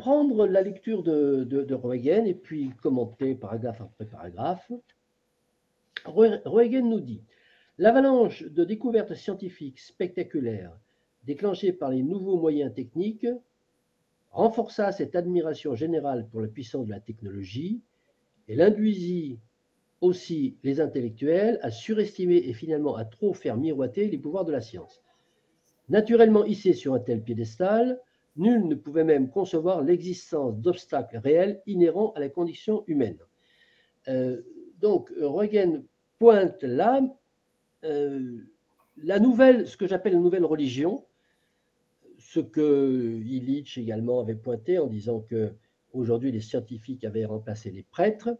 reprendre la lecture de, de, et puis commenter paragraphe après paragraphe. Roegen nous dit L'avalanche de découvertes scientifiques spectaculaires déclenchées par les nouveaux moyens techniques renforça cette admiration générale pour la puissance de la technologie et l'induisit aussi les intellectuels à surestimer et finalement à trop faire miroiter les pouvoirs de la science. Naturellement hissé sur un tel piédestal, nul ne pouvait même concevoir l'existence d'obstacles réels inhérents à la condition humaine. Euh, donc, Regen pointe là euh, la nouvelle, ce que j'appelle la nouvelle religion, ce que Illich également avait pointé en disant que aujourd'hui les scientifiques avaient remplacé les prêtres,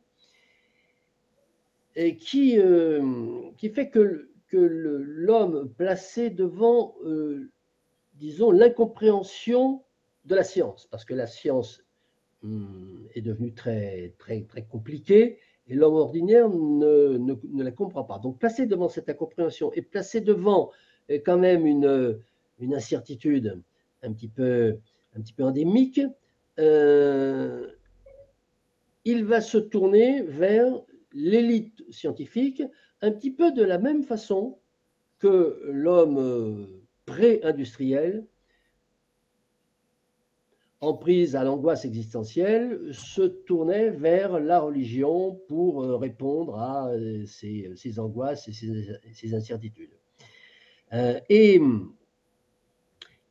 et qui, euh, fait que, l'homme placé devant, disons, l'incompréhension de la science, parce que la science hum, est devenue très, compliquée, et l'homme ordinaire ne, la comprend pas. Donc, placé devant cette incompréhension et placé devant euh, quand même une, incertitude un petit peu, un petit peu endémique, il va se tourner vers l'élite scientifique un petit peu de la même façon que l'homme euh, pré-industriel, en à l'angoisse existentielle, se tournait vers la religion pour euh, répondre à ses, euh, angoisses et ses, incertitudes. et,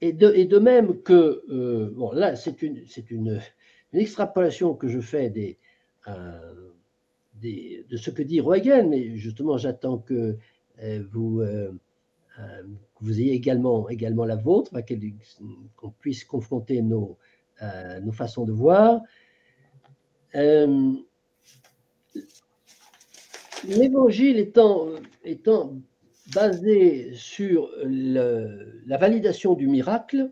de, même que, bon là c'est une, une, une, extrapolation que je fais de ce que dit Roegen, mais justement, j'attends que euh, vous, euh, euh, vous ayez également, la vôtre, qu'on puisse confronter nos, nos façons de voir. L'évangile étant, basé sur la validation du miracle,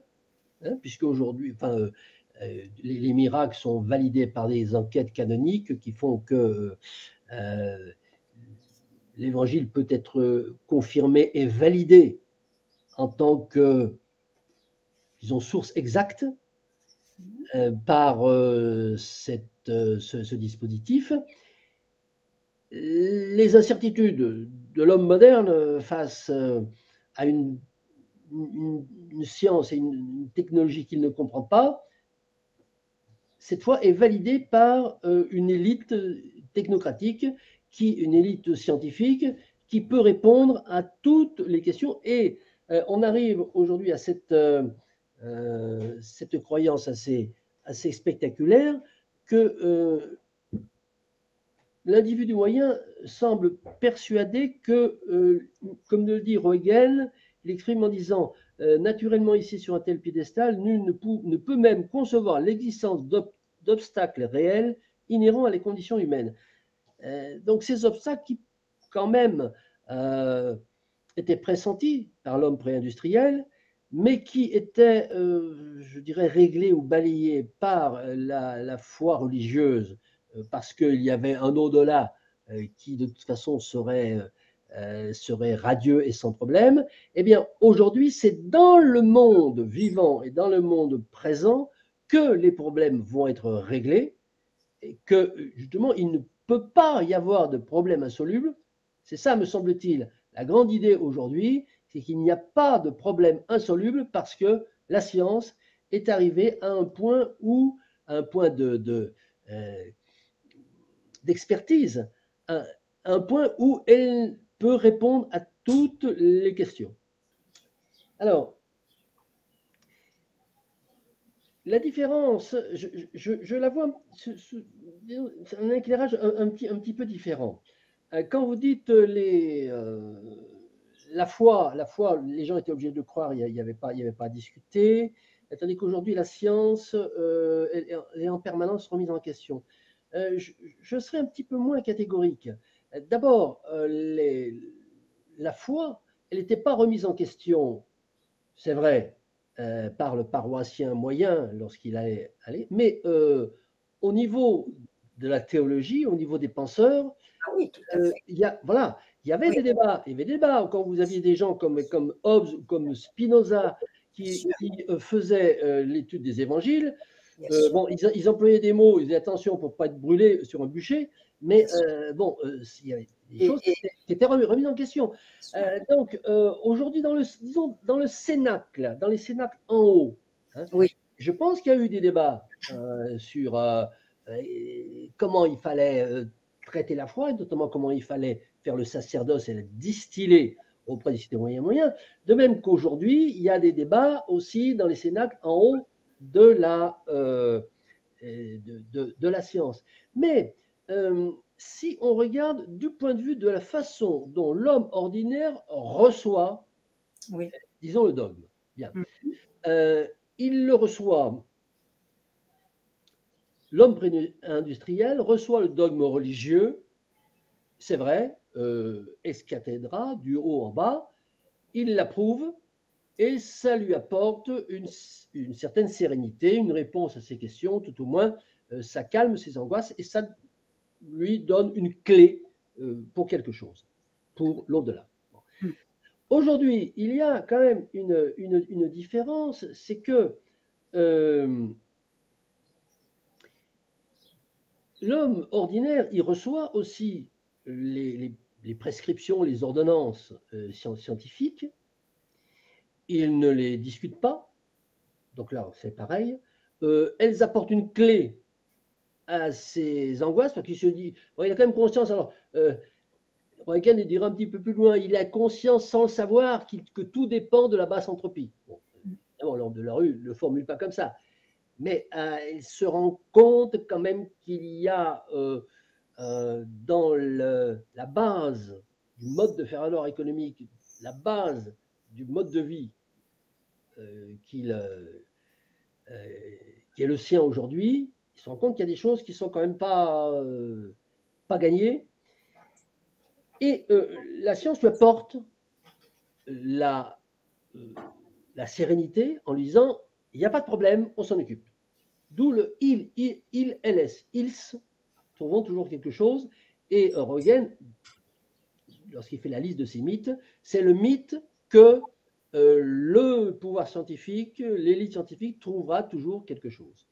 hein, puisque aujourd'hui, enfin, euh, les, miracles sont validés par des enquêtes canoniques qui font que euh, l'évangile peut être confirmé et validé en tant que, source exacte euh, par cette, ce, dispositif. Les incertitudes de l'homme moderne face à une, science et une technologie qu'il ne comprend pas cette fois, est validée par euh, une élite technocratique, qui, une élite scientifique, qui peut répondre à toutes les questions. Et euh, on arrive aujourd'hui à cette, euh, cette croyance assez, assez spectaculaire que l'individu moyen semble persuadé que, comme le dit Roegen, il exprime en disant naturellement ici sur un tel piédestal, nul ne, ne peut même concevoir l'existence d'obstacles réels inhérents à les conditions humaines. Euh, donc ces obstacles qui, quand même, euh, étaient pressentis par l'homme pré-industriel, mais qui étaient, euh, je dirais, réglés ou balayés par la, foi religieuse, parce qu'il y avait un au-delà qui, de toute façon, serait, serait radieux et sans problème. Eh bien, aujourd'hui, c'est dans le monde vivant et dans le monde présent que les problèmes vont être réglés et que justement il ne peut pas y avoir de problème insoluble. C'est ça, me semble-t-il, la grande idée aujourd'hui, c'est qu'il n'y a pas de problème insoluble parce que la science est arrivée à un point où, un point de, euh, d'expertise, un point où elle peut répondre à toutes les questions. Alors, La différence, je, la vois, c'est un éclairage un, petit, un petit peu différent. Euh, quand vous dites les, euh, la foi, la foi, les gens étaient obligés de croire, il n'y avait, pas, avait pas à discuter, tandis qu'aujourd'hui, la science euh, est, en permanence remise en question. je, serais un petit peu moins catégorique. D'abord, la foi, elle n'était pas remise en question, c'est vrai, euh, par le paroissien moyen lorsqu'il allait aller, mais euh, au niveau de la théologie, au niveau des penseurs, ah euh, il y a, voilà, il y avait des débats. Il y avait des débats. Quand vous aviez des gens comme, comme Hobbes ou comme Spinoza qui, faisaient l'étude des évangiles. Euh, bon, ils, employaient des mots, ils disaient attention pour ne pas être brûlé sur un bûcher, mais euh, bon, euh, il y avait des choses qui, étaient remises en question. donc, aujourd'hui, dans le, disons, dans le Cénacle, dans les Cénacles en haut, hein, oui. je pense qu'il y a eu des débats sur comment il fallait traiter la foi, et notamment comment il fallait faire le sacerdoce et le distiller auprès des citoyens moyens. De même qu'aujourd'hui, il y a des débats aussi dans les Cénacles en haut de la, euh, de, de, la science. Mais euh, si on regarde du point de vue de la façon dont l'homme ordinaire reçoit, disons le dogme, bien, mm. euh, il le reçoit. L'homme industriel reçoit le dogme religieux, c'est vrai, euh, du haut en bas, il l'approuve, et ça lui apporte une, certaine sérénité, une réponse à ses questions, tout au moins, euh, ça calme ses angoisses et ça lui donne une clé euh, pour quelque chose, pour l'au-delà. Hmm. Aujourd'hui, il y a quand même une, une, différence, c'est que euh, l'homme ordinaire, il reçoit aussi les, les prescriptions, les ordonnances scientifiques, ils ne les discutent pas. Donc là, c'est pareil. Euh, elles apportent une clé à ces angoisses, parce qu'il se dit, il a quand même conscience. Alors, euh, Reagan dira un petit peu plus loin, il a conscience sans le savoir que tout dépend de la basse entropie. Bon, évidemment, de la rue ne le formule pas comme ça. Mais euh, il se rend compte quand même qu'il y a euh, dans la base du mode de faire alors économique, la base du mode de vie euh, euh, euh, qui est le sien aujourd'hui, il se rend compte qu'il y a des choses qui sont quand même pas, pas gagnées. Et la science lui apporte la, la sérénité en lui disant il n'y a pas de problème, on s'en occupe. D'où le il, il, il, ls, ils trouvons toujours quelque chose. Et Rogen, lorsqu'il fait la liste de ces mythes, c'est le mythe que euh, le pouvoir scientifique, l'élite scientifique trouvera toujours quelque chose.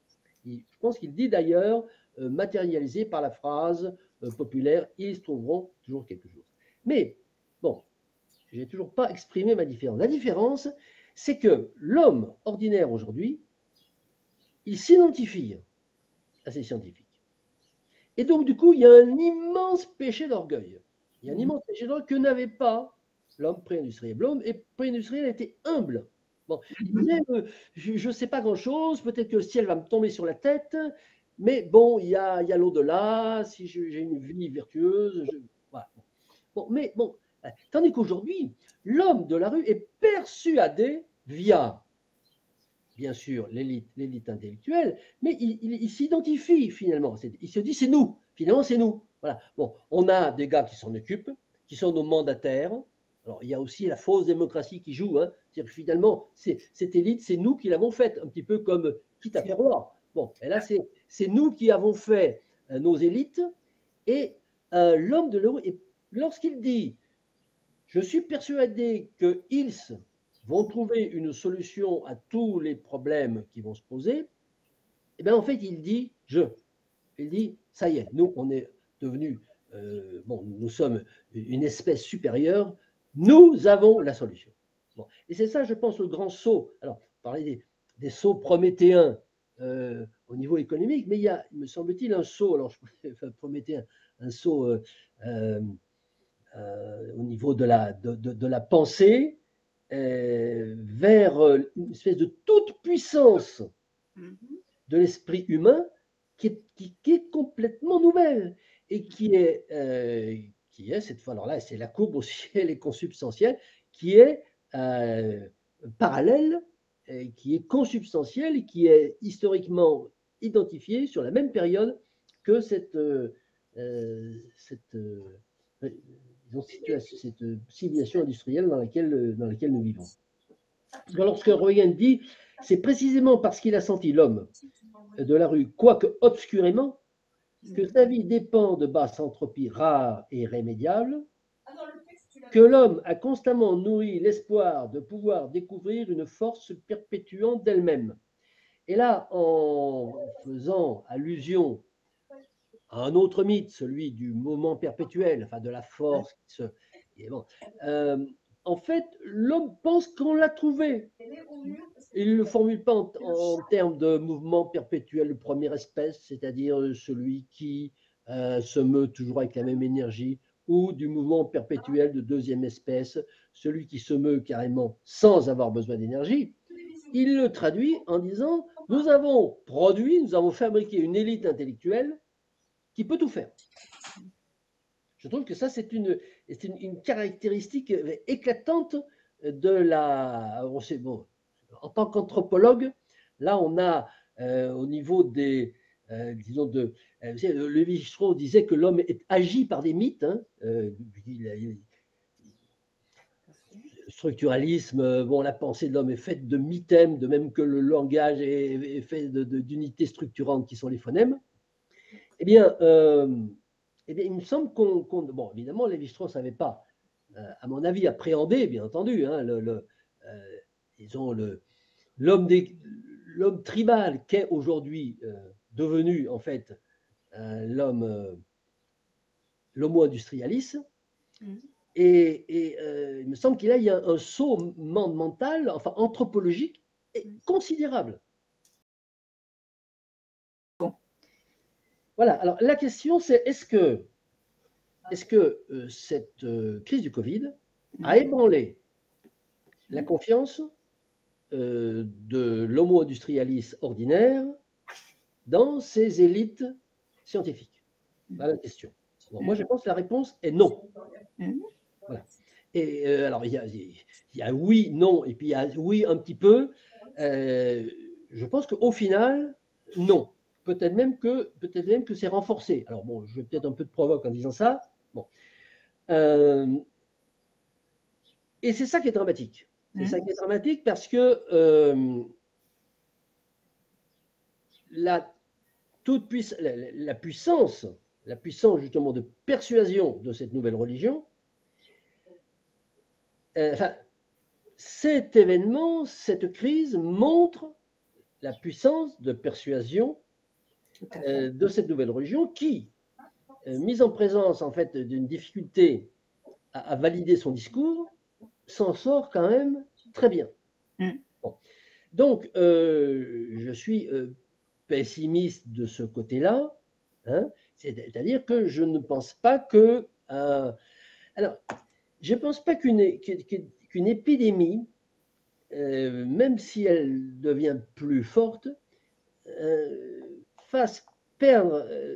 Je pense qu'il dit d'ailleurs, euh, matérialisé par la phrase euh, populaire, ils trouveront toujours quelque chose. Mais, bon, je n'ai toujours pas exprimé ma différence. La différence, c'est que l'homme ordinaire aujourd'hui, il s'identifie à ces scientifiques. Et donc, du coup, il y a un immense péché d'orgueil. Il y a un mmh. immense péché d'orgueil que n'avait pas l'homme pré-industriel. L'homme pré-industriel était humble. Bon, il disait, euh, je ne sais pas grand-chose, peut-être que le ciel va me tomber sur la tête, mais bon, il y a, y a l'au-delà, si j'ai une vie vertueuse. voilà. bon, mais bon, euh, tandis qu'aujourd'hui, l'homme de la rue est persuadé via, bien sûr, l'élite intellectuelle, mais il, il s'identifie finalement. Il se dit, c'est nous, finalement, c'est nous. Voilà. Bon, on a des gars qui s'en occupent, qui sont nos mandataires, alors, il y a aussi la fausse démocratie qui joue. Hein. C'est-à-dire que finalement, cette élite, c'est nous qui l'avons faite, un petit peu comme quitte à roi. Bon, et là, c'est nous qui avons fait euh, nos élites. Et euh, l'homme de l'euro, lorsqu'il dit Je suis persuadé qu'ils vont trouver une solution à tous les problèmes qui vont se poser, eh bien, en fait, il dit Je. Il dit Ça y est, nous, on est devenus. Euh, bon, nous sommes une espèce supérieure, nous avons la solution. Et c'est ça, je pense, le grand saut. Alors, parler des, des sauts prométhéens euh, au niveau économique, mais il y a, me semble-t-il, un saut, alors je enfin, prométhéen, un saut euh, euh, au niveau de la, de, la pensée vers une espèce de toute puissance mm-hmm. de l'esprit humain qui est, qui, qui est, complètement nouvelle et qui est, qui est cette fois, alors là, c'est la courbe aussi, elle est consubstantielle, qui est euh, parallèle, et qui est consubstantielle qui est historiquement identifiée sur la même période que cette, euh, euh, cette, cette, civilisation industrielle dans laquelle, dans laquelle nous vivons. Lorsque Royen dit, c'est précisément parce qu'il a senti l'homme de la rue, quoique obscurément, que sa vie dépend de basses entropies rares et irrémédiables, que l'homme a constamment nourri l'espoir de pouvoir découvrir une force perpétuante d'elle-même, Et là, en faisant allusion à un autre mythe, celui du moment perpétuel, enfin de la force qui se. Bon, euh, en fait, l'homme pense qu'on l'a trouvé. Il ne le formule pas en, termes de mouvement perpétuel de première espèce, c'est-à-dire celui qui euh, se meut toujours avec la même énergie, ou du mouvement perpétuel de deuxième espèce, celui qui se meut carrément sans avoir besoin d'énergie. Il le traduit en disant, nous avons produit, nous avons fabriqué une élite intellectuelle qui peut tout faire. Je trouve que ça, c'est une, une, caractéristique éclatante de la... En tant qu'anthropologue, là, on a euh, au niveau des... Euh, disons de... Euh, Lévi-Strauss disait que l'homme agit par des mythes. Hein, structuralisme, bon, la pensée de l'homme est faite de mythèmes, de même que le langage est, fait d'unités structurantes qui sont les phonèmes. Eh bien, eh bien, il me semble qu'on. bon, évidemment, Lévi-Strauss n'avait pas, euh, à mon avis, appréhendé, bien entendu, hein, le, euh, disons, le, l'homme, l'homme tribal qu'est aujourd'hui euh, devenu, en fait, l'homme, l'homo industrialis. Mmh. Et, il me semble qu'il y a un saut mental, enfin anthropologique, considérable. Voilà, alors la question c'est est-ce que, est que euh, cette euh, crise du Covid a ébranlé la confiance euh, de l'homo industrialis ordinaire dans ses élites scientifiques? Voilà la question. moi je pense que la réponse est non. Et alors il y, a, il y, a, oui, non, et puis il y a oui un petit peu. je pense qu'au final, non peut-être même que peut-être même que c'est renforcé. Alors bon, je vais peut-être un peu de provoque en disant ça. Bon. Euh, et c'est ça qui est dramatique. C'est mmh. ça qui est dramatique parce que euh, la, toute la, puissance, la puissance justement de persuasion de cette nouvelle religion, euh, enfin, cet événement, cette crise montre la puissance de persuasion euh, de cette nouvelle religion qui, euh, mise en présence en fait d'une difficulté à, valider son discours, s'en sort quand même très bien. Mm. Donc, euh, je suis pessimiste de ce côté-là, hein. c'est-à-dire que je ne pense pas que... alors, je ne pense pas qu'une qu'une épidémie, même si elle devient plus forte, fasse perdre euh,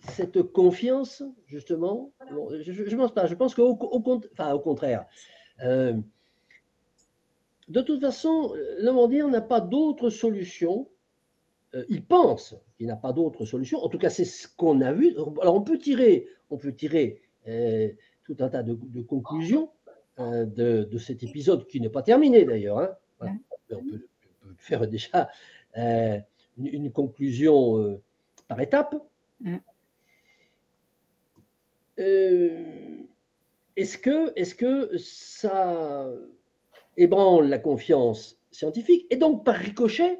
cette confiance, justement, je ne pense pas. Je pense qu'au enfin, au contraire. Euh, de toute façon, le mondial n'a pas d'autre solution. Euh, il pense qu'il n'a pas d'autre solution. En tout cas, c'est ce qu'on a vu. Alors, on peut tirer, on peut tirer tout un tas de, conclusions de, cet épisode qui n'est pas terminé d'ailleurs. Hein. On, peut, faire déjà une, conclusion euh, par étapes. Mm. Euh, est-ce que, est que ça ébranle la confiance scientifique et donc par ricochet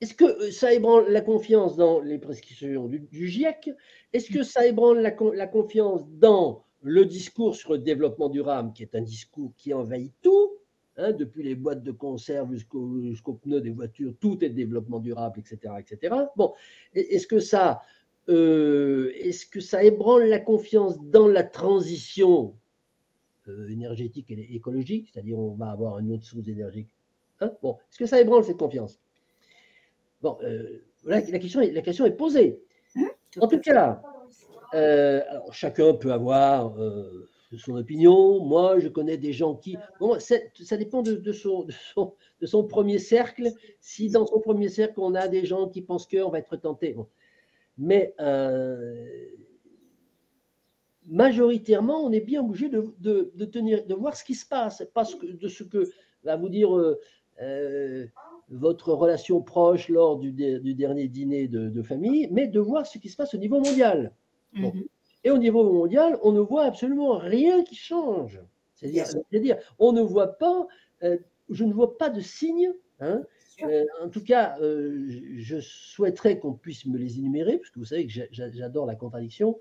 est-ce que ça ébranle la confiance dans les prescriptions du, GIEC Est-ce que ça ébranle la, la, confiance dans le discours sur le développement durable, qui est un discours qui envahit tout? Hein, depuis les boîtes de conserve jusqu'aux pneus des voitures, tout est développement durable, etc. etc. Bon, est-ce que ça, euh, est-ce que ça ébranle la confiance dans la transition euh, énergétique et écologique, c'est-à-dire on va avoir une autre source d'énergie hein? Bon, est-ce que ça ébranle cette confiance? Bon, euh, la, question est, la question est posée. Hein? En tout cas, alors, chacun peut avoir son opinion. Moi, je connais des gens qui. Bon, ça dépend de, son, de, son, premier cercle. Si dans son premier cercle, on a des gens qui pensent qu'on va être tenté. Mais euh, majoritairement, on est bien obligé de, tenir, de voir ce qui se passe, pas de ce que va vous dire euh, euh, votre relation proche lors du, dernier dîner de, famille, mais de voir ce qui se passe au niveau mondial. Mm-hmm. Et au niveau mondial, on ne voit absolument rien qui change. C'est-à-dire, on ne voit pas, euh, je ne vois pas de signe hein, en tout cas, je souhaiterais qu'on puisse me les énumérer, parce que vous savez que j'adore la contradiction,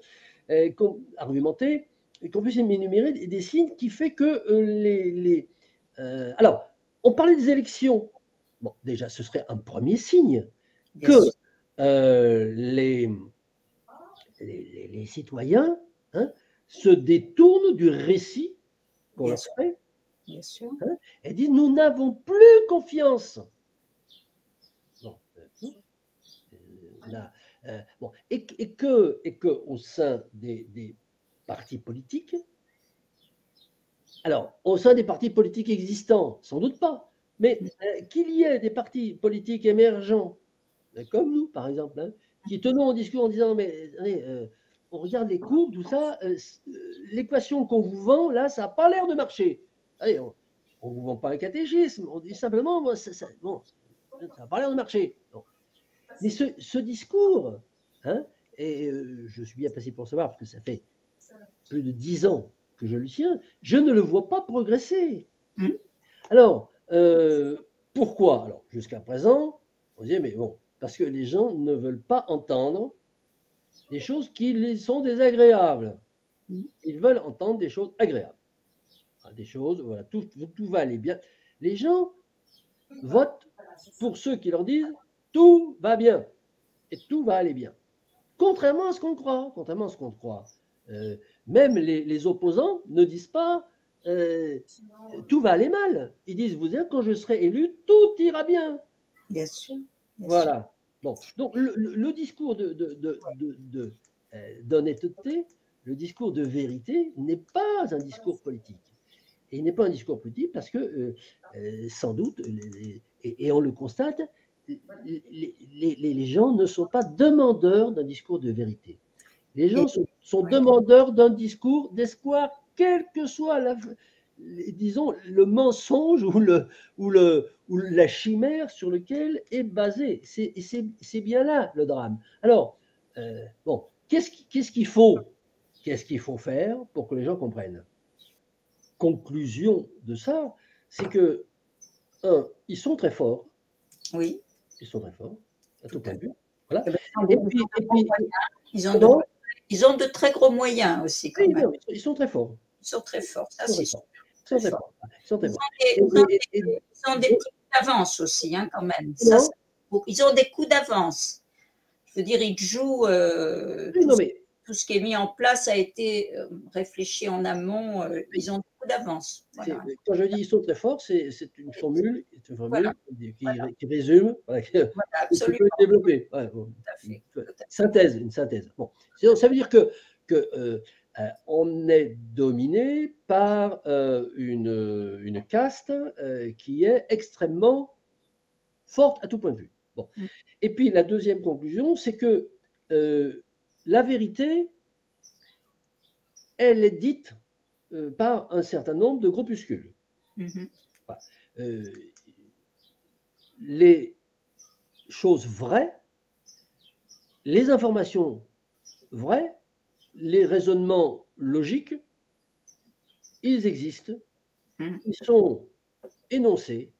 argumenter, et qu'on puisse m'énumérer des signes qui fait que les, les alors, on parlait des élections. Bon, déjà, ce serait un premier signe que les, les, citoyens hein, se détournent du récit qu'on leur fait Bien sûr. Hein, et disent nous n'avons plus confiance. Bon, euh, bon, et, et, que, et que au sein des, des, partis politiques, alors au sein des partis politiques existants, sans doute pas, mais euh, qu'il y ait des partis politiques émergents, comme nous par exemple, hein, qui tenons un discours en disant mais on regarde les courbes, tout ça, l'équation qu'on vous vend là, ça n'a pas l'air de marcher on ne vous vend pas un catéchisme, on dit simplement, ça, bon, n'a pas l'air de marcher. Mais ce, discours, hein, et euh, je suis bien placé pour savoir, parce que ça fait plus de dix ans que je le tiens, je ne le vois pas progresser. Hmm. Alors, euh, pourquoi? Alors, jusqu'à présent, on disait, mais bon, parce que les gens ne veulent pas entendre des choses qui les sont désagréables. Ils veulent entendre des choses agréables des choses, voilà, tout, va aller bien. Les gens votent pour ceux qui leur disent tout va bien et tout va aller bien. Contrairement à ce qu'on croit, contrairement à ce qu'on croit. Euh, même les, opposants ne disent pas euh, tout va aller mal. Ils disent vous êtes quand je serai élu, tout ira bien. Bien sûr. Voilà. Bon, donc le, discours de, euh, d'honnêteté, le discours de vérité n'est pas un discours politique. Et il n'est pas un discours politique parce que, euh, euh, sans doute, et, on le constate, les, gens ne sont pas demandeurs d'un discours de vérité. Les gens sont, demandeurs d'un discours d'espoir, quel que soit la, disons, le mensonge ou, le, ou, le, ou la chimère sur lequel est basé. C'est bien là le drame. Alors, euh, bon, qu'est-ce qu'il faut Qu'est-ce qu'il faut faire pour que les gens comprennent? Conclusion de ça, c'est que, un, ils sont très forts. Oui. Ils sont très forts, à tout point de vue. Voilà. Et puis, ils, ont de, ils ont de très gros moyens aussi, quand même. ils sont très forts. Ils sont très forts, ça c'est Ils ont des, coups d'avance aussi, hein, quand même. ils ont des coups d'avance. Je veux dire, ils jouent. Euh, non, mais tout ce qui est mis en place a été euh, réfléchi en amont. Euh, ils ont beaucoup d'avance. Quand je dis ils sont très forts, c'est une formule, une formule qui, résume, voilà, absolument. développer. Synthèse, une synthèse. Bon. Ça veut dire que, que euh, on est dominé par une, une, caste qui est extrêmement forte à tout point de vue. Bon. Mm. Et puis la deuxième conclusion, c'est que la vérité, elle est dite euh, par un certain nombre de groupuscules. Mm-hmm. Euh, les choses vraies, les informations vraies, les raisonnements logiques, ils existent, mm-hmm. ils sont énoncés,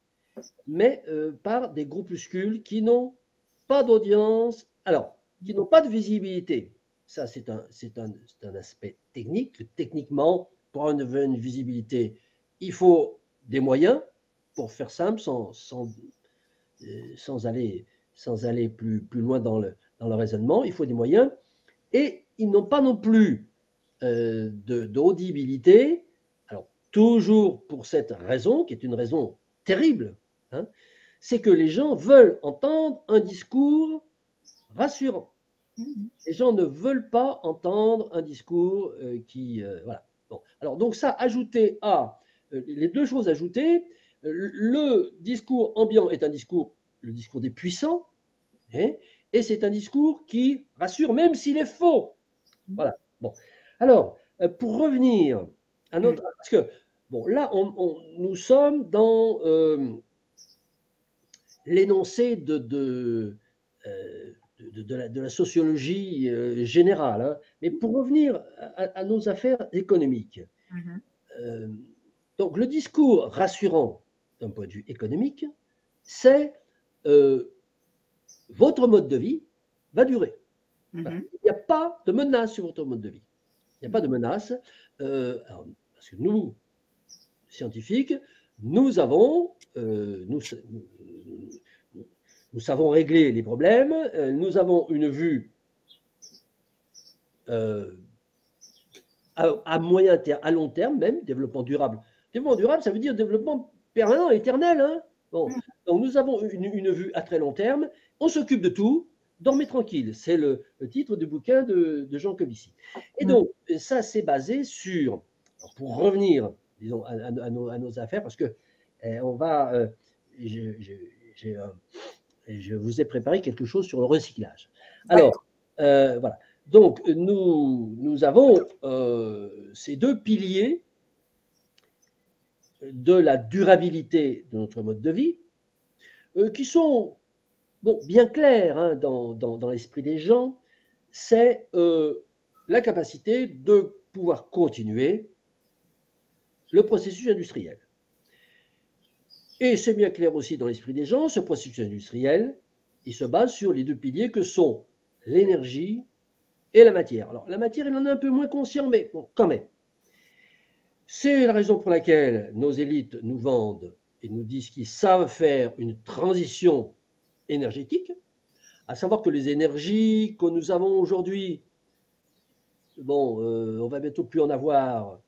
mais euh, par des groupuscules qui n'ont pas d'audience. Alors, qui n'ont pas de visibilité. Ça, c'est un, un, un, aspect technique. Techniquement, pour une, une, visibilité, il faut des moyens, pour faire simple, sans, sans, euh, sans aller, sans aller plus, plus loin dans le, dans le raisonnement. Il faut des moyens. Et ils n'ont pas non plus euh, d'audibilité. Alors, toujours pour cette raison, qui est une raison terrible, hein, c'est que les gens veulent entendre un discours rassurant. Les gens ne veulent pas entendre un discours euh, qui. Euh, voilà. Bon. Alors, donc, ça, ajouté à. Les deux choses ajoutées. le discours ambiant est un discours, le discours des puissants, hein, et c'est un discours qui rassure, même s'il est faux. Voilà. Bon. Alors, pour revenir à notre. Mhm. Parce que, bon, là, on, nous sommes dans l'énoncé de. de de, la, sociologie euh, générale. Hein. Mais pour revenir à, nos affaires économiques, mm-hmm. euh, donc le discours rassurant d'un point de vue économique, c'est votre mode de vie va durer. Mhm. Il n'y a pas de menace sur votre mode de vie. Il n'y a pas de menace. parce que nous, scientifiques, nous avons, nous, nous savons régler les problèmes, euh, nous avons une vue euh, à, moyen terme, à long terme même, développement durable. Développement durable, ça veut dire développement permanent, éternel. Hein. bon. Mm. Donc nous avons une, vue à très long terme, on s'occupe de tout, dormez tranquille. C'est le, titre du bouquin de, Jean Covici. Et donc, ça, c'est basé sur, pour revenir disons, à, nos, affaires, parce que eh, on va, euh, j'ai je vous ai préparé quelque chose sur le recyclage. Alors, euh, voilà. Donc, nous, nous avons euh, ces deux piliers de la durabilité de notre mode de vie, euh, qui sont bon, bien clairs hein, dans, l'esprit des gens. C'est la capacité de pouvoir continuer le processus industriel. Et c'est bien clair aussi dans l'esprit des gens, ce processus industriel, il se base sur les deux piliers que sont l'énergie et la matière. Alors la matière, il en est un peu moins conscient, mais bon, quand même. C'est la raison pour laquelle nos élites nous vendent et nous disent qu'ils savent faire une transition énergétique, à savoir que les énergies que nous avons aujourd'hui, bon, euh, on va bientôt plus en avoir,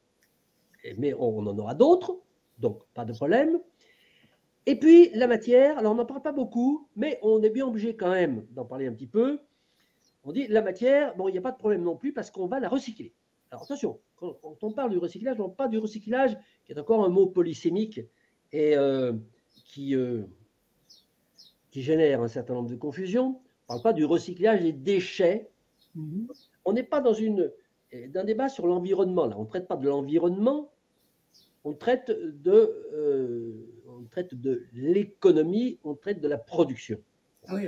mais on en aura d'autres, donc pas de problème. Et puis la matière, alors on n'en parle pas beaucoup, mais on est bien obligé quand même d'en parler un petit peu. On dit la matière, bon, il n'y a pas de problème non plus parce qu'on va la recycler. Alors attention, quand, on parle du recyclage, on parle pas du recyclage, qui est encore un mot polysémique et euh, qui, euh, qui génère un certain nombre de confusions. On ne parle pas du recyclage des déchets. Mm-hmm. On n'est pas dans une, d'un débat sur l'environnement. Là, on ne traite pas de l'environnement, on traite de, euh, on traite de l'économie, on traite de la production. Oui,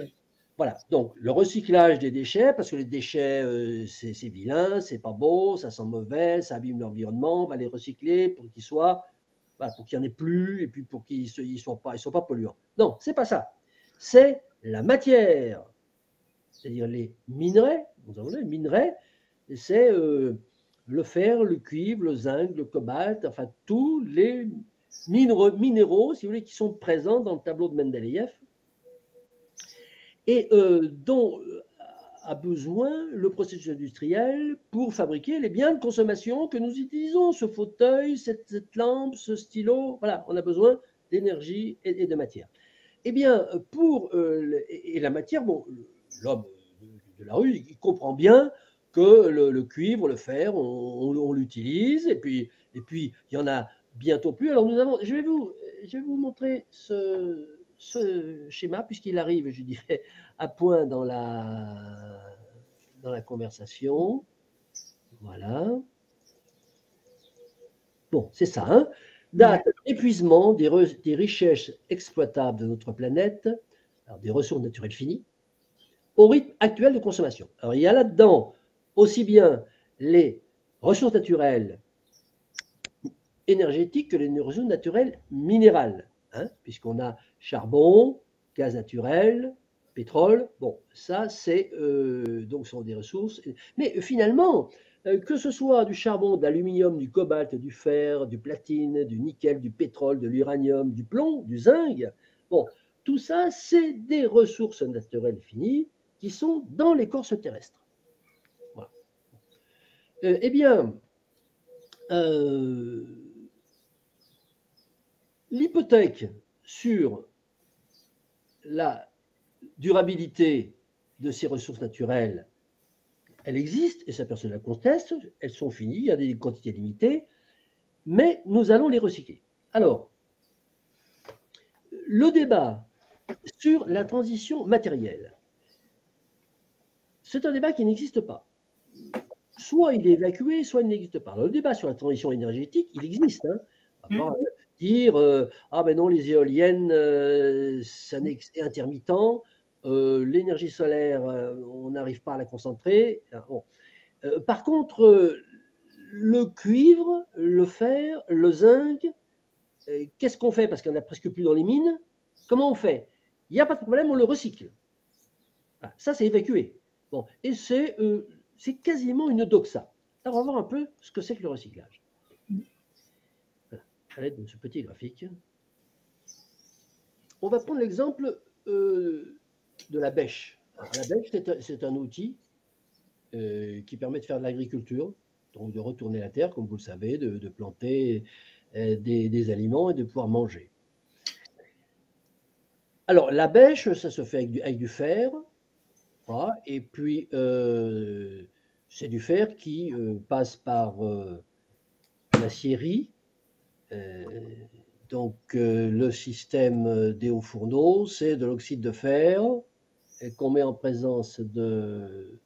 Voilà, donc le recyclage des déchets, parce que les déchets, euh, c'est vilain, c'est pas beau, ça sent mauvais, ça abîme l'environnement, on va les recycler pour qu'ils soient, pour qu'il n'y en ait plus, et puis pour qu'ils ne soient, pas, soient pas polluants. Non, c'est pas ça. C'est la matière, c'est-à-dire les minerais, les minerais, c'est euh, le fer, le cuivre, le zinc, le cobalt, enfin tous les minéraux, si vous voulez, qui sont présents dans le tableau de Mendeleïev et euh, dont euh, a besoin le processus industriel pour fabriquer les biens de consommation que nous utilisons, ce fauteuil, cette, lampe, ce stylo, voilà, on a besoin d'énergie et, de matière. Eh bien, pour euh, et, la matière, bon, l'homme de la rue, il comprend bien que le, cuivre, le fer, on, l'utilise, et puis, et puis il y en a bientôt plus. Alors nous avons, je vais vous, je vais vous montrer ce, schéma, puisqu'il arrive, je dirais, à point dans la, dans la conversation. Voilà. Bon, c'est ça. Hein Date épuisement des, des, richesses exploitables de notre planète, alors des ressources naturelles finies, au rythme actuel de consommation. Alors il y a là-dedans aussi bien les ressources naturelles énergétiques que les ressources naturelles minérales, hein, puisqu'on a charbon, gaz naturel, pétrole. Bon, ça, c'est euh, donc sont des ressources. Mais finalement, euh, que ce soit du charbon, de l'aluminium, du cobalt, du fer, du platine, du nickel, du pétrole, de l'uranium, du plomb, du zinc, bon, tout ça, c'est des ressources naturelles finies qui sont dans l'écorce terrestre. Euh, eh bien, euh, l'hypothèque sur la durabilité de ces ressources naturelles, elle existe et ça personne ne la conteste, elles sont finies, il y a des quantités limitées, mais nous allons les recycler. Alors, le débat sur la transition matérielle, c'est un débat qui n'existe pas soit il est évacué, soit il n'existe pas. le débat sur la transition énergétique, il existe. Hein. Euh, dire euh, ah ben non, les éoliennes, euh, c'est intermittent, l'énergie solaire, on n'arrive pas à la concentrer. par contre, le cuivre, le fer, le zinc, qu'est-ce qu'on fait? Parce qu'il n'y en a presque plus dans les mines. Comment on fait? Il n'y a pas de problème, on le recycle. ça, c'est évacué. Bon, et c'est euh, quasiment une doxa. Alors, on va voir un peu ce que c'est que le recyclage. À l'aide de ce petit graphique. On va prendre l'exemple euh, de la bêche. la bêche, c'est un, outil euh, qui permet de faire de l'agriculture, donc de retourner la terre, comme vous le savez, de, planter euh, des, aliments et de pouvoir manger. Alors, la bêche, ça se fait avec du, fer, et puis c'est du fer qui passe par la scierie, donc, euh, le système euh, des hauts fourneaux, c'est de l'oxyde de fer qu'on met en présence d'une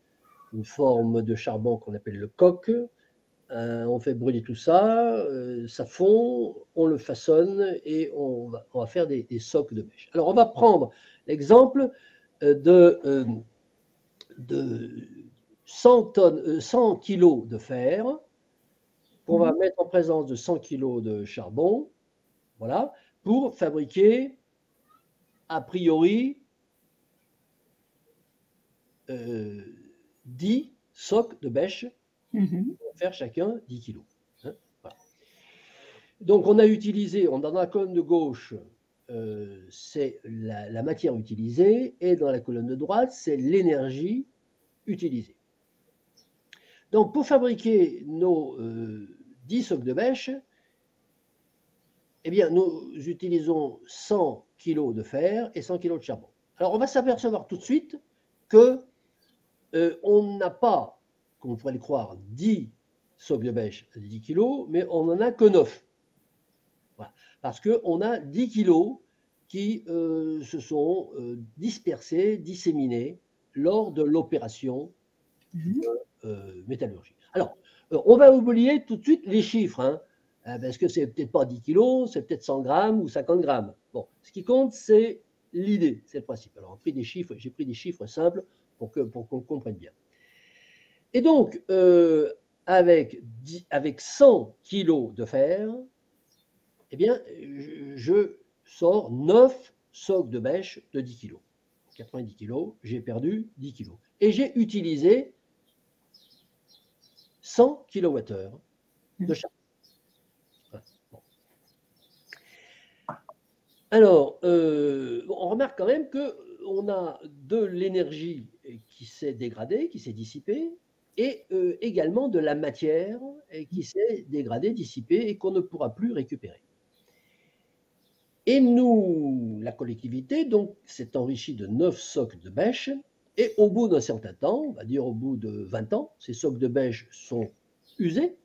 forme de charbon qu'on appelle le coq. Euh, on fait brûler tout ça, ça fond, on le façonne et on va, faire des, socs de bêche. Alors, on va prendre l'exemple de, de 100, tonnes, 100 kg de fer qu'on va mmh. mettre en présence de 100 kg de charbon voilà, pour fabriquer a priori 10 euh, socs de bêche mhm. pour faire chacun 10 kilos. Hein, Donc on a utilisé, dans la colonne de gauche, euh, c'est la, matière utilisée et dans la colonne de droite, c'est l'énergie utilisée. Donc pour fabriquer nos 10 euh, socs de bêche, eh bien, nous utilisons 100 kg de fer et 100 kg de charbon. Alors, on va s'apercevoir tout de suite que euh, on n'a pas, comme on pourrait le croire, 10 socs de à 10 kg, mais on n'en a que 9. Parce qu'on a 10 kg qui euh, se sont euh, dispersés, disséminés lors de l'opération mmh. métallurgie. Alors, on va oublier tout de suite les chiffres. Hein. Parce que c'est peut-être pas 10 kilos, c'est peut-être 100 grammes ou 50 grammes. Bon, ce qui compte, c'est l'idée, c'est le principe. Alors, j'ai pris des chiffres simples pour qu'on pour comprenne bien. Et donc, euh, avec, avec 100 kilos de fer, eh bien, je, sors 9 socs de bêche de 10 kilos. 90 kilos, j'ai perdu 10 kilos. Et j'ai utilisé 100 kWh de charbon. Alors, euh, on remarque quand même qu'on a de l'énergie qui s'est dégradée, qui s'est dissipée, et euh, également de la matière qui s'est dégradée, dissipée, et qu'on ne pourra plus récupérer. Et nous, la collectivité, donc, s'est enrichie de neuf socs de bêche, et au bout d'un certain temps, on va dire au bout de 20 ans, ces socs de bêche sont usés,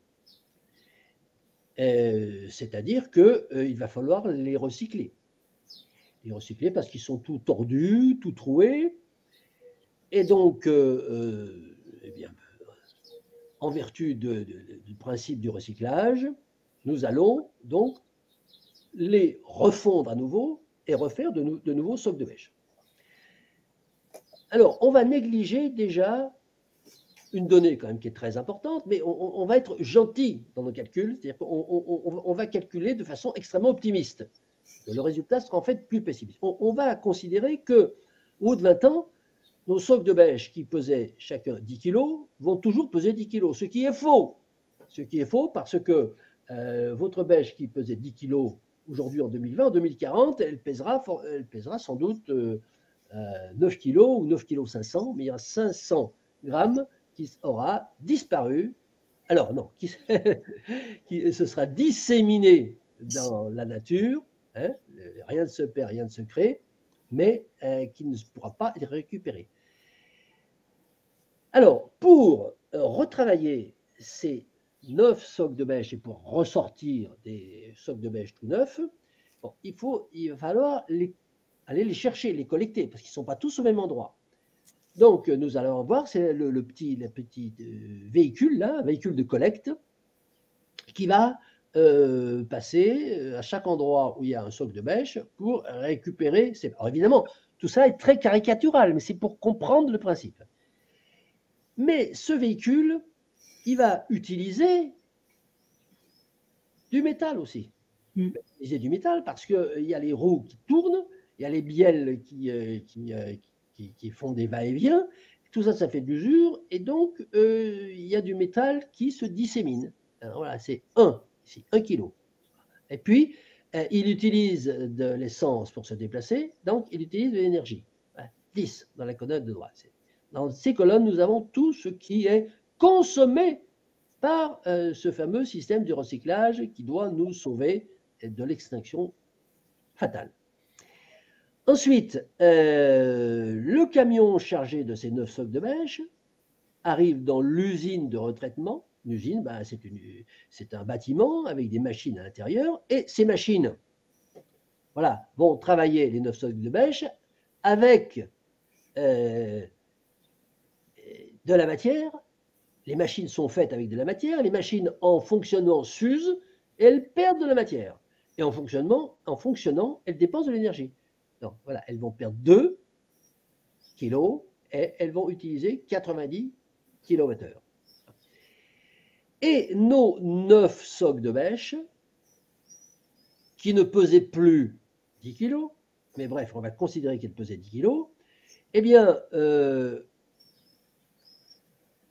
euh, c'est-à-dire qu'il va falloir les recycler les recycler parce qu'ils sont tout tordus, tout troués. Et donc, euh, euh, eh en vertu du principe du recyclage, nous allons donc les refondre à nouveau et refaire de, de nouveaux socs de bêche. Alors, on va négliger déjà une donnée quand même qui est très importante, mais on, va être gentil dans nos calculs, c'est-à-dire qu'on on va calculer de façon extrêmement optimiste le résultat sera en fait plus pessimiste. On, va considérer que, au bout de 20 ans, nos socs de bêche qui pesaient chacun 10 kg vont toujours peser 10 kg, ce qui est faux. Ce qui est faux parce que euh, votre bêche qui pesait 10 kg aujourd'hui en 2020, en 2040, elle pèsera, elle pèsera sans doute 9 euh, kg euh, ou 9 kg 500, mais il y a 500 grammes qui aura disparu. Alors non, qui, qui, ce sera disséminé dans la nature Hein, rien ne se perd, rien ne se crée, mais euh, qui ne pourra pas être récupéré. Alors, pour euh, retravailler ces neuf socs de bêche et pour ressortir des socs de bêche tout neufs, il, faut, il va falloir aller les chercher, les collecter, parce qu'ils ne sont pas tous au même endroit. Donc, nous allons voir, c'est le, petit, le petit euh, véhicule, là, un véhicule de collecte, qui va euh, passer euh, à chaque endroit où il y a un soc de bêche pour récupérer. Alors évidemment, tout ça est très caricatural, mais c'est pour comprendre le principe. Mais ce véhicule, il va utiliser du métal aussi. Mm. Il va utiliser du métal parce qu'il y a les roues qui tournent, il y a les bielles qui, qui, qui, font des va-et-vient. Tout ça, ça fait de l'usure, et donc il y a du métal qui se dissémine. voilà, c'est 1, ici, 1 kg. Et puis, il utilise de l'essence pour se déplacer, donc il utilise de l'énergie. 10 dans la colonne de droite. Dans ces colonnes, nous avons tout ce qui est consommé par euh, ce fameux système de recyclage qui doit nous sauver de l'extinction fatale. Ensuite, euh, le camion chargé de ces neuf socs de mèche arrive dans l'usine de retraitement. L'usine, ben, c'est un bâtiment avec des machines à l'intérieur, et ces machines voilà, vont travailler les neuf socs de mèche avec euh, de la matière les machines sont faites avec de la matière, les machines en fonctionnant s'usent et elles perdent de la matière. Et en, fonctionnement, en fonctionnant, elles dépensent de l'énergie. Donc voilà, elles vont perdre 2 kilos et elles vont utiliser 90 kWh. Et nos 9 socs de bêche, qui ne pesaient plus 10 kilos, mais bref, on va considérer qu'elles pesaient 10 kilos, eh bien, euh,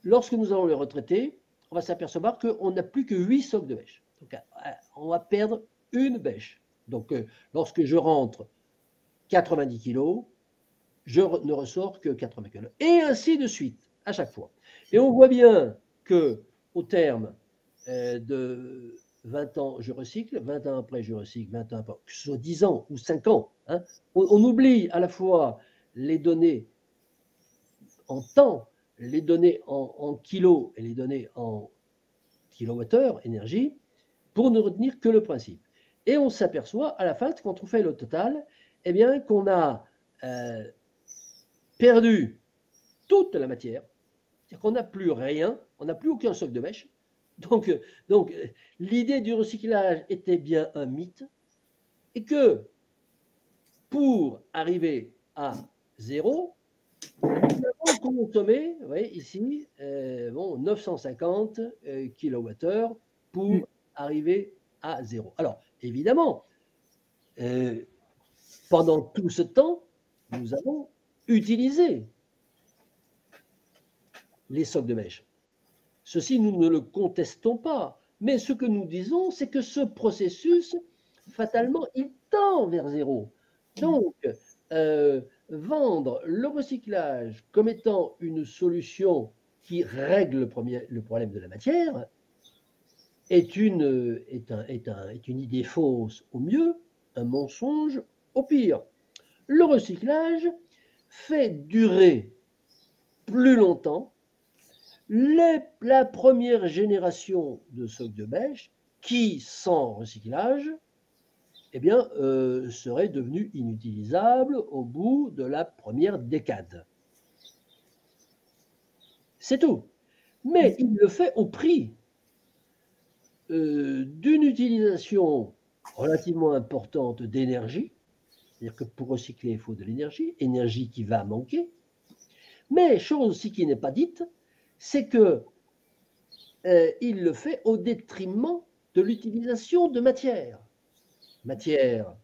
lorsque nous allons les retraiter, on va s'apercevoir qu'on n'a plus que 8 socs de bêche. Donc, euh, on va perdre une bêche. Donc, euh, lorsque je rentre 90 kg, je ne ressors que 80 kg. Et ainsi de suite, à chaque fois. Et on voit bien que au terme euh, de 20 ans, je recycle, 20 ans après, je recycle, 20 ans après, que ce soit 10 ans ou 5 ans, hein, on oublie à la fois les données en temps les données en, kilos et les données en kilowattheure, énergie, pour ne retenir que le principe. Et on s'aperçoit à la fin, quand on fait le total, eh qu'on a euh, perdu toute la matière, c'est-à-dire qu'on n'a plus rien, on n'a plus aucun soc de mèche. Donc, donc l'idée du recyclage était bien un mythe, et que pour arriver à zéro, avons consommé, vous voyez ici, euh, bon, 950 euh, kWh pour arriver à zéro. Alors, évidemment, euh, pendant tout ce temps, nous avons utilisé les socs de mèche. Ceci, nous ne le contestons pas. Mais ce que nous disons, c'est que ce processus, fatalement, il tend vers zéro. Donc, vendre le recyclage comme étant une solution qui règle le, problème de la matière est une idée fausse au mieux, un mensonge au pire. Le recyclage fait durer plus longtemps les, la première génération de socs de bêche qui, sans recyclage, eh bien, euh, serait devenu inutilisable au bout de la première décade. C'est tout. Mais il le fait au prix euh, d'une utilisation relativement importante d'énergie, c'est-à-dire que pour recycler, il faut de l'énergie, énergie qui va manquer. Mais chose aussi qui n'est pas dite, c'est que euh, il le fait au détriment de l'utilisation de matière matière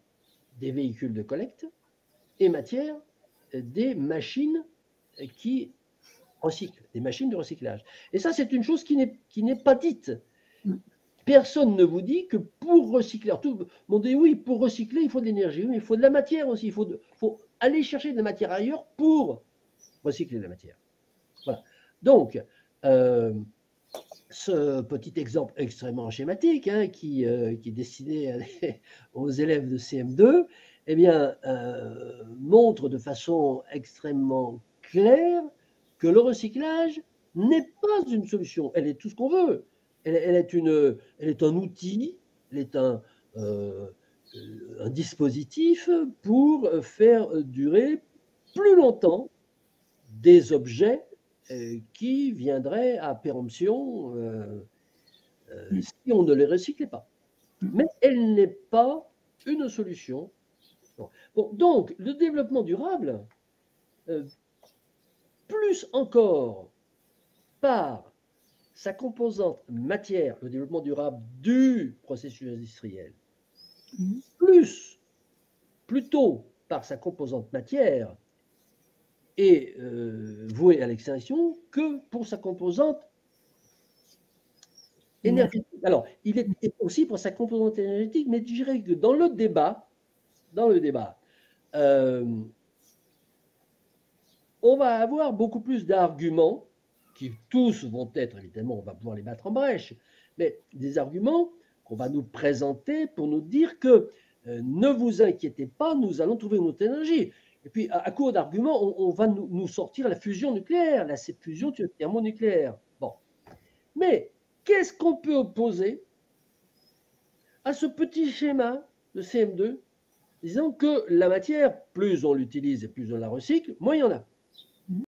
des véhicules de collecte et matière des machines qui recyclent, des machines de recyclage. Et ça, c'est une chose qui n'est pas dite. Personne ne vous dit que pour recycler, tout le monde dit oui, pour recycler, il faut de l'énergie, mais il faut de la matière aussi, il faut, faut aller chercher de la matière ailleurs pour recycler la matière. Voilà. Donc, euh, ce petit exemple extrêmement schématique hein, qui, euh, qui, est destiné aux élèves de CM2 eh bien, euh, montre de façon extrêmement claire que le recyclage n'est pas une solution. Elle est tout ce qu'on veut. Elle, est un outil, elle est un, dispositif pour faire durer plus longtemps des objets qui viendrait à péremption euh, euh, mm. si on ne les recyclait pas. Mm. Mais elle n'est pas une solution. donc, le développement durable, plus encore par sa composante matière, le développement durable du processus industriel, mm. plus plutôt par sa composante matière est euh, voué à l'extinction que pour sa composante énergétique. Alors, il est aussi pour sa composante énergétique, mais je dirais que dans le débat, dans le débat, euh, on va avoir beaucoup plus d'arguments qui tous vont être, évidemment, on va pouvoir les battre en brèche, mais des arguments qu'on va nous présenter pour nous dire que euh, ne vous inquiétez pas, nous allons trouver une autre énergie. Et puis, à, court d'arguments, on, va nous, sortir la fusion nucléaire, la fusion thermonucléaire. Bon. Mais qu'est-ce qu'on peut opposer à ce petit schéma de CM2 disant que la matière, plus on l'utilise et plus on la recycle, moins il y en a?